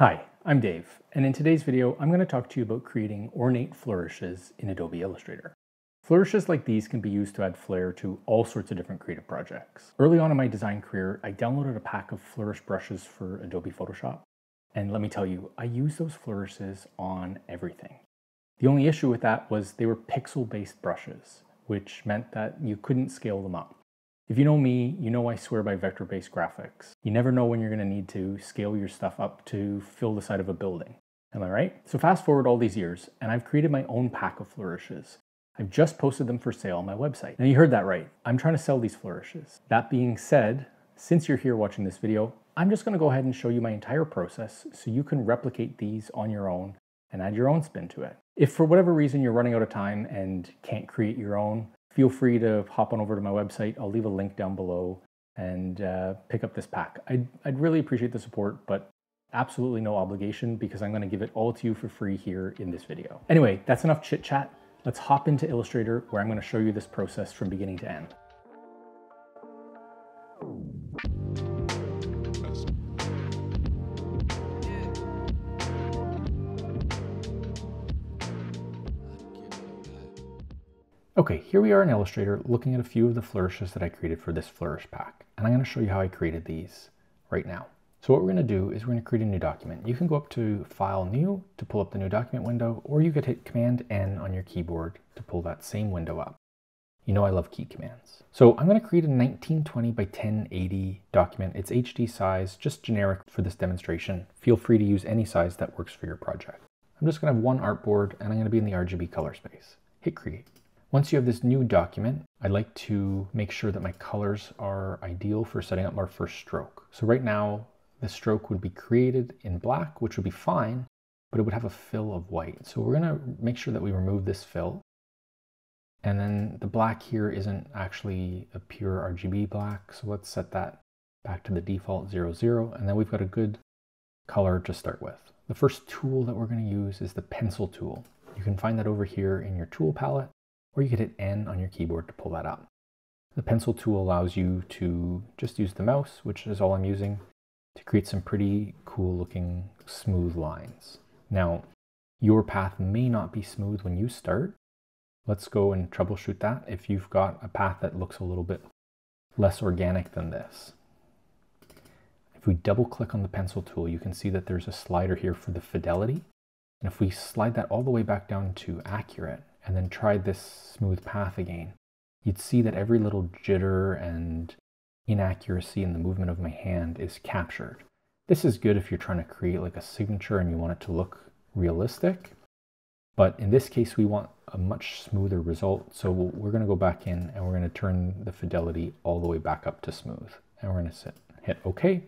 Hi, I'm Dave, and in today's video, I'm going to talk to you about creating ornate flourishes in Adobe Illustrator. Flourishes like these can be used to add flair to all sorts of different creative projects. Early on in my design career, I downloaded a pack of flourish brushes for Adobe Photoshop, and let me tell you, I use those flourishes on everything. The only issue with that was they were pixel-based brushes, which meant that you couldn't scale them up. If you know me, you know I swear by vector-based graphics. You never know when you're going to need to scale your stuff up to fill the side of a building. Am I right? So fast forward all these years, and I've created my own pack of flourishes. I've just posted them for sale on my website. Now you heard that right. I'm trying to sell these flourishes. That being said, since you're here watching this video, I'm just going to go ahead and show you my entire process so you can replicate these on your own and add your own spin to it. If for whatever reason you're running out of time and can't create your own, feel free to hop on over to my website. I'll leave a link down below and uh, pick up this pack. I'd, I'd really appreciate the support, but absolutely no obligation because I'm going to give it all to you for free here in this video. Anyway, that's enough chit chat. Let's hop into Illustrator where I'm going to show you this process from beginning to end. Okay, here we are in Illustrator looking at a few of the flourishes that I created for this flourish pack. And I'm going to show you how I created these right now. So what we're going to do is we're going to create a new document. You can go up to File, New to pull up the new document window, or you could hit Command N on your keyboard to pull that same window up. You know I love key commands. So I'm going to create a 1920 by 1080 document. It's HD size, just generic for this demonstration. Feel free to use any size that works for your project. I'm just going to have one artboard and I'm going to be in the RGB color space. Hit Create. Once you have this new document, I'd like to make sure that my colors are ideal for setting up our first stroke. So right now, the stroke would be created in black, which would be fine, but it would have a fill of white. So we're gonna make sure that we remove this fill. And then the black here isn't actually a pure RGB black. So let's set that back to the default 00, zero. And then we've got a good color to start with. The first tool that we're gonna use is the pencil tool. You can find that over here in your tool palette or you could hit N on your keyboard to pull that up. The pencil tool allows you to just use the mouse, which is all I'm using, to create some pretty cool looking smooth lines. Now, your path may not be smooth when you start. Let's go and troubleshoot that if you've got a path that looks a little bit less organic than this. If we double click on the pencil tool, you can see that there's a slider here for the fidelity. And if we slide that all the way back down to accurate, and then tried this smooth path again, you'd see that every little jitter and inaccuracy in the movement of my hand is captured. This is good if you're trying to create like a signature and you want it to look realistic. But in this case, we want a much smoother result. So we're going to go back in and we're going to turn the fidelity all the way back up to smooth. And we're going to hit OK.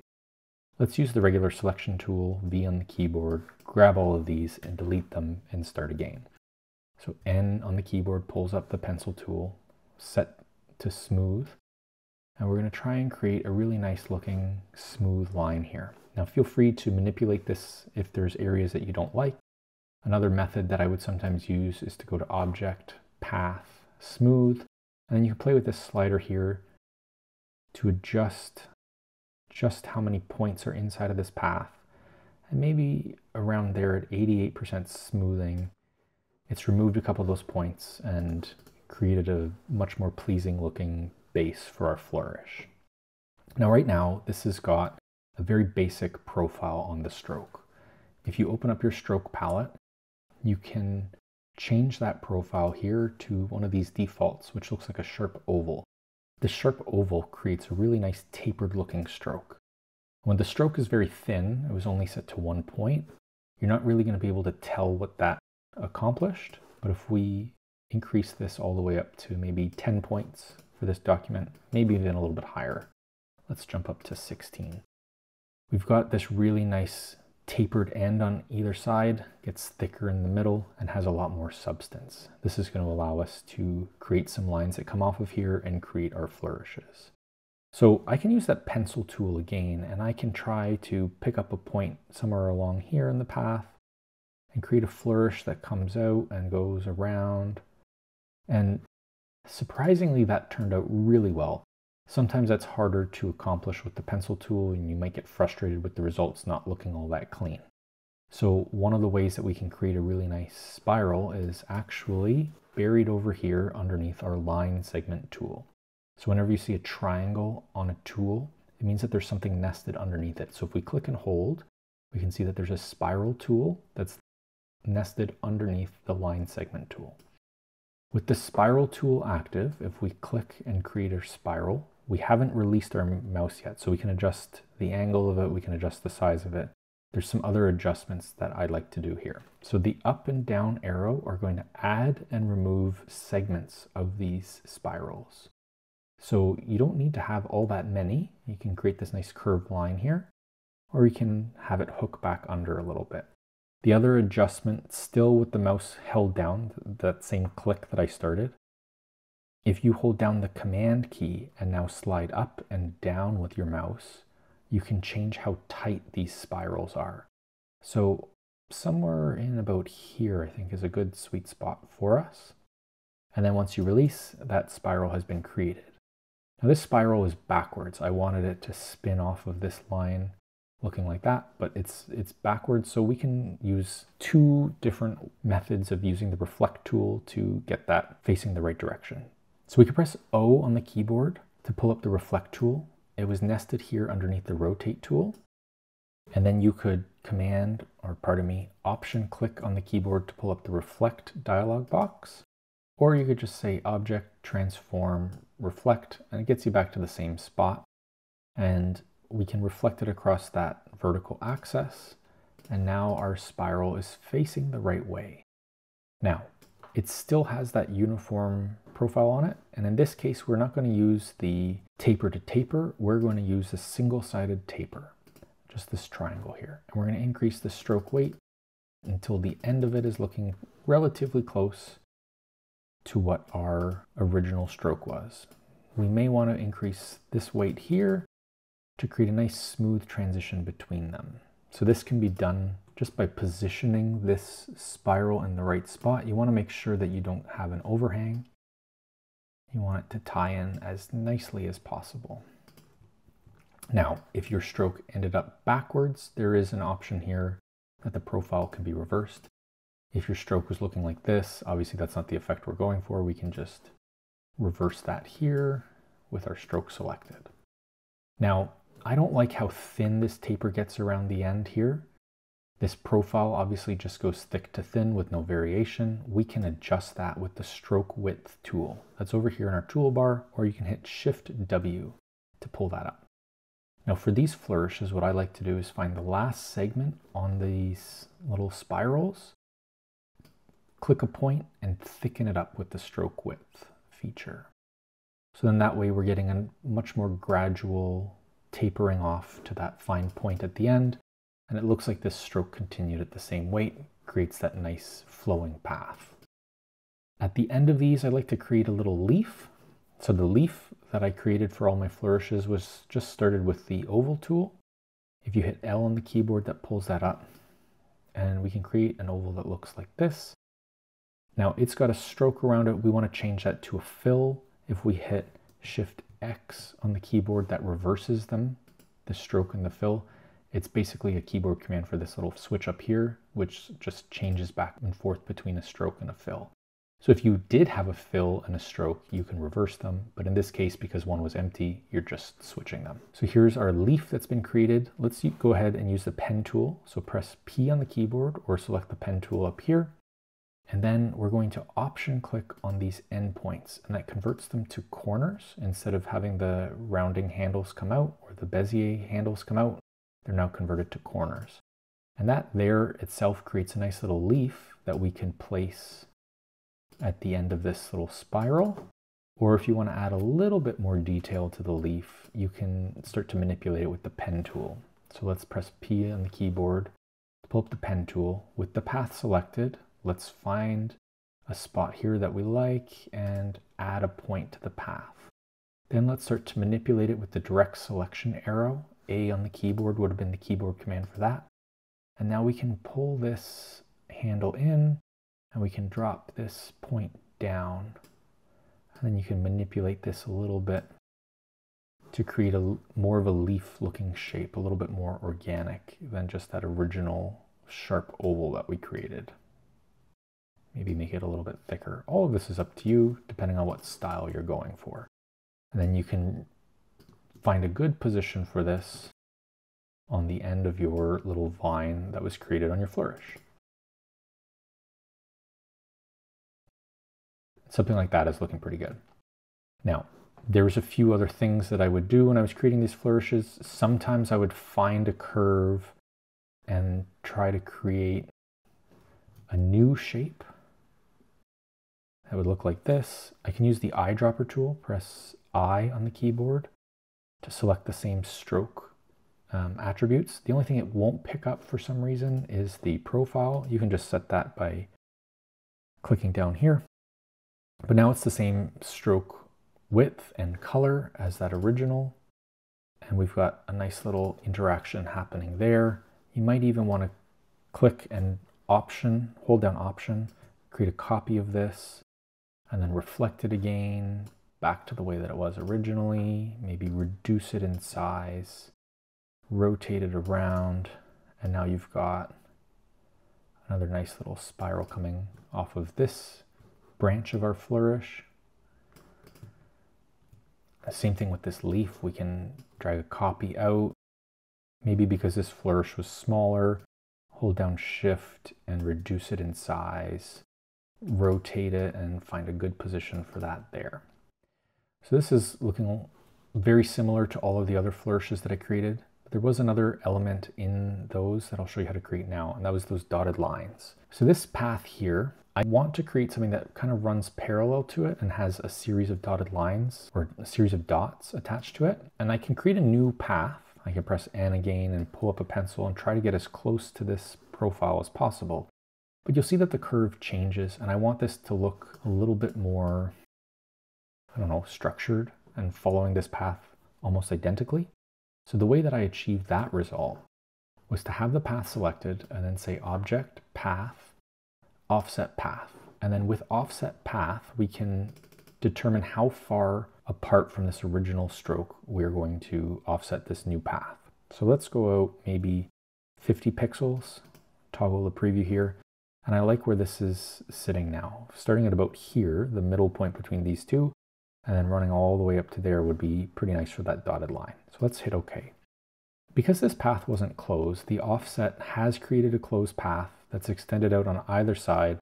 Let's use the regular selection tool, V on the keyboard, grab all of these and delete them and start again. So N on the keyboard pulls up the pencil tool, set to smooth. And we're going to try and create a really nice looking smooth line here. Now feel free to manipulate this if there's areas that you don't like. Another method that I would sometimes use is to go to Object, Path, Smooth, and then you can play with this slider here to adjust just how many points are inside of this path. And maybe around there at 88% smoothing, it's removed a couple of those points and created a much more pleasing looking base for our flourish. Now right now, this has got a very basic profile on the stroke. If you open up your stroke palette, you can change that profile here to one of these defaults, which looks like a sharp oval. The sharp oval creates a really nice tapered looking stroke. When the stroke is very thin, it was only set to one point, you're not really going to be able to tell what that accomplished. But if we increase this all the way up to maybe 10 points for this document, maybe even a little bit higher, let's jump up to 16. We've got this really nice tapered end on either side, gets thicker in the middle, and has a lot more substance. This is going to allow us to create some lines that come off of here and create our flourishes. So I can use that pencil tool again, and I can try to pick up a point somewhere along here in the path, and create a flourish that comes out and goes around. And surprisingly, that turned out really well. Sometimes that's harder to accomplish with the pencil tool and you might get frustrated with the results not looking all that clean. So one of the ways that we can create a really nice spiral is actually buried over here underneath our line segment tool. So whenever you see a triangle on a tool, it means that there's something nested underneath it. So if we click and hold, we can see that there's a spiral tool that's nested underneath the line segment tool. With the spiral tool active, if we click and create a spiral, we haven't released our mouse yet, so we can adjust the angle of it, we can adjust the size of it. There's some other adjustments that I'd like to do here. So the up and down arrow are going to add and remove segments of these spirals. So you don't need to have all that many. You can create this nice curved line here, or you can have it hook back under a little bit. The other adjustment, still with the mouse held down, that same click that I started, if you hold down the command key and now slide up and down with your mouse, you can change how tight these spirals are. So somewhere in about here, I think is a good sweet spot for us. And then once you release, that spiral has been created. Now this spiral is backwards. I wanted it to spin off of this line looking like that, but it's, it's backwards. So we can use two different methods of using the reflect tool to get that facing the right direction. So we can press O on the keyboard to pull up the reflect tool. It was nested here underneath the rotate tool. And then you could command, or pardon me, option click on the keyboard to pull up the reflect dialog box. Or you could just say object, transform, reflect, and it gets you back to the same spot. And we can reflect it across that vertical axis. And now our spiral is facing the right way. Now, it still has that uniform profile on it. And in this case, we're not going to use the taper to taper. We're going to use a single-sided taper, just this triangle here. And we're going to increase the stroke weight until the end of it is looking relatively close to what our original stroke was. We may want to increase this weight here to create a nice smooth transition between them. So this can be done just by positioning this spiral in the right spot. You want to make sure that you don't have an overhang. You want it to tie in as nicely as possible. Now, if your stroke ended up backwards, there is an option here that the profile can be reversed. If your stroke was looking like this, obviously that's not the effect we're going for. We can just reverse that here with our stroke selected. Now, I don't like how thin this taper gets around the end here. This profile obviously just goes thick to thin with no variation. We can adjust that with the stroke width tool. That's over here in our toolbar, or you can hit Shift W to pull that up. Now for these flourishes, what I like to do is find the last segment on these little spirals, click a point and thicken it up with the stroke width feature. So then that way we're getting a much more gradual tapering off to that fine point at the end and it looks like this stroke continued at the same weight, creates that nice flowing path. At the end of these, I like to create a little leaf. So the leaf that I created for all my flourishes was just started with the oval tool. If you hit L on the keyboard, that pulls that up. And we can create an oval that looks like this. Now it's got a stroke around it. We want to change that to a fill. If we hit Shift X on the keyboard, that reverses them, the stroke and the fill. It's basically a keyboard command for this little switch up here, which just changes back and forth between a stroke and a fill. So if you did have a fill and a stroke, you can reverse them. But in this case, because one was empty, you're just switching them. So here's our leaf that's been created. Let's go ahead and use the pen tool. So press P on the keyboard or select the pen tool up here. And then we're going to option click on these endpoints and that converts them to corners instead of having the rounding handles come out or the Bezier handles come out. They're now converted to corners. And that there itself creates a nice little leaf that we can place at the end of this little spiral. Or if you want to add a little bit more detail to the leaf, you can start to manipulate it with the pen tool. So let's press P on the keyboard to pull up the pen tool. With the path selected, let's find a spot here that we like and add a point to the path. Then let's start to manipulate it with the direct selection arrow a on the keyboard would have been the keyboard command for that. And now we can pull this handle in and we can drop this point down. And then you can manipulate this a little bit to create a more of a leaf looking shape, a little bit more organic than just that original sharp oval that we created. Maybe make it a little bit thicker. All of this is up to you, depending on what style you're going for. And then you can find a good position for this on the end of your little vine that was created on your flourish. Something like that is looking pretty good. Now, there's a few other things that I would do when I was creating these flourishes. Sometimes I would find a curve and try to create a new shape that would look like this. I can use the eyedropper tool, press I on the keyboard to select the same stroke um, attributes. The only thing it won't pick up for some reason is the profile. You can just set that by clicking down here. But now it's the same stroke width and color as that original. And we've got a nice little interaction happening there. You might even want to click and option, hold down option, create a copy of this, and then reflect it again back to the way that it was originally, maybe reduce it in size, rotate it around, and now you've got another nice little spiral coming off of this branch of our flourish. Same thing with this leaf, we can drag a copy out. Maybe because this flourish was smaller, hold down shift and reduce it in size, rotate it and find a good position for that there. So this is looking very similar to all of the other flourishes that I created. But There was another element in those that I'll show you how to create now, and that was those dotted lines. So this path here I want to create something that kind of runs parallel to it and has a series of dotted lines or a series of dots attached to it. And I can create a new path. I can press N again and pull up a pencil and try to get as close to this profile as possible. But you'll see that the curve changes and I want this to look a little bit more, I don't know, structured and following this path almost identically. So the way that I achieved that result was to have the path selected and then say object, path, offset path. And then with offset path, we can determine how far apart from this original stroke we're going to offset this new path. So let's go out maybe 50 pixels, toggle the preview here. And I like where this is sitting now. Starting at about here, the middle point between these two, and then running all the way up to there would be pretty nice for that dotted line. So let's hit OK. Because this path wasn't closed, the offset has created a closed path that's extended out on either side,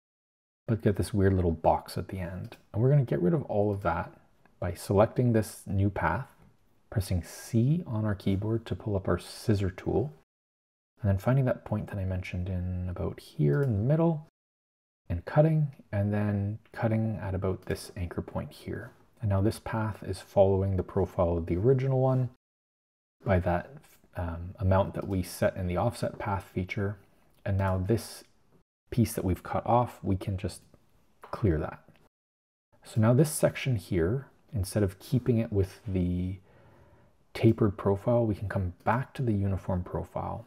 but get this weird little box at the end. And we're going to get rid of all of that by selecting this new path, pressing C on our keyboard to pull up our scissor tool, and then finding that point that I mentioned in about here in the middle, and cutting, and then cutting at about this anchor point here. And now this path is following the profile of the original one by that um, amount that we set in the offset path feature. And now this piece that we've cut off, we can just clear that. So now this section here, instead of keeping it with the tapered profile, we can come back to the uniform profile.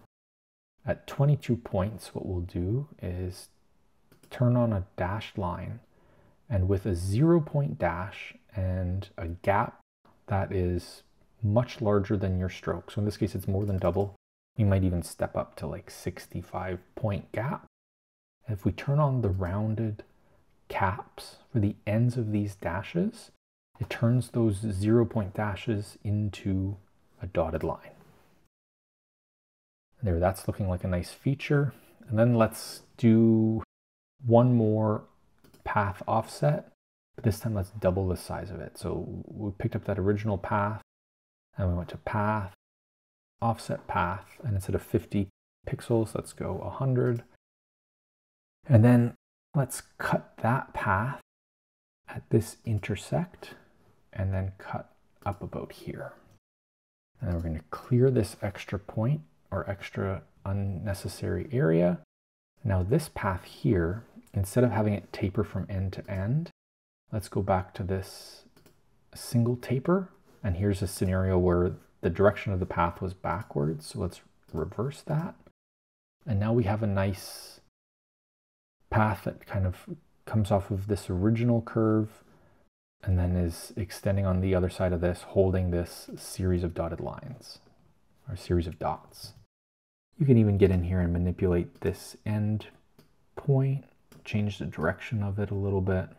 At 22 points, what we'll do is turn on a dashed line and with a zero point dash and a gap that is much larger than your stroke. So in this case, it's more than double. We might even step up to like 65 point gap. And if we turn on the rounded caps for the ends of these dashes, it turns those zero point dashes into a dotted line. There, that's looking like a nice feature. And then let's do one more path offset, but this time let's double the size of it. So we picked up that original path and we went to path, offset path, and instead of 50 pixels, let's go 100. And then let's cut that path at this intersect and then cut up about here. And then we're going to clear this extra point or extra unnecessary area. Now this path here, instead of having it taper from end to end, let's go back to this single taper and here's a scenario where the direction of the path was backwards. So let's reverse that. And now we have a nice path that kind of comes off of this original curve and then is extending on the other side of this, holding this series of dotted lines or series of dots. You can even get in here and manipulate this end point, change the direction of it a little bit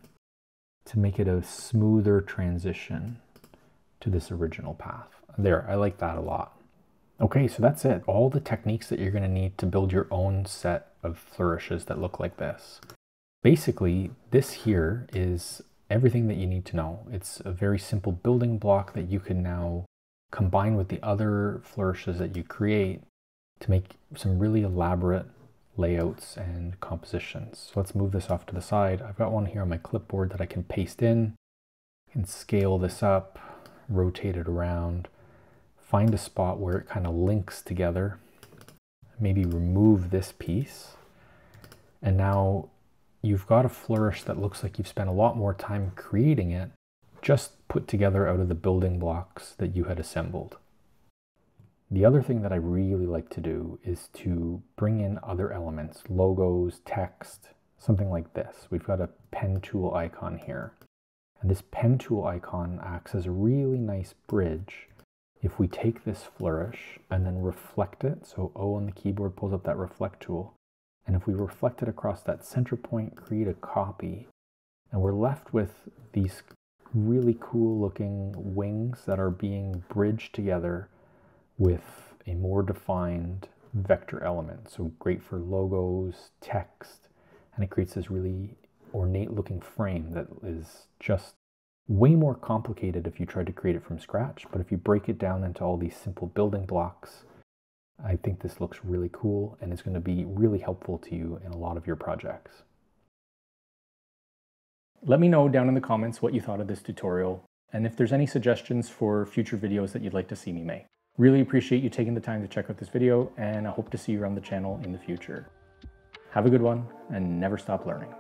to make it a smoother transition to this original path. There, I like that a lot. Okay, so that's it. All the techniques that you're gonna need to build your own set of flourishes that look like this. Basically, this here is everything that you need to know. It's a very simple building block that you can now combine with the other flourishes that you create to make some really elaborate layouts and compositions. So let's move this off to the side. I've got one here on my clipboard that I can paste in. Can scale this up, rotate it around, find a spot where it kind of links together, maybe remove this piece. And now you've got a flourish that looks like you've spent a lot more time creating it, just put together out of the building blocks that you had assembled. The other thing that I really like to do is to bring in other elements, logos, text, something like this. We've got a pen tool icon here. And this pen tool icon acts as a really nice bridge. If we take this flourish and then reflect it, so O on the keyboard pulls up that reflect tool, and if we reflect it across that center point, create a copy, and we're left with these really cool looking wings that are being bridged together with a more defined vector element. So great for logos, text, and it creates this really ornate looking frame that is just way more complicated if you try to create it from scratch. But if you break it down into all these simple building blocks, I think this looks really cool and is going to be really helpful to you in a lot of your projects. Let me know down in the comments what you thought of this tutorial and if there's any suggestions for future videos that you'd like to see me make. Really appreciate you taking the time to check out this video and I hope to see you around the channel in the future. Have a good one and never stop learning.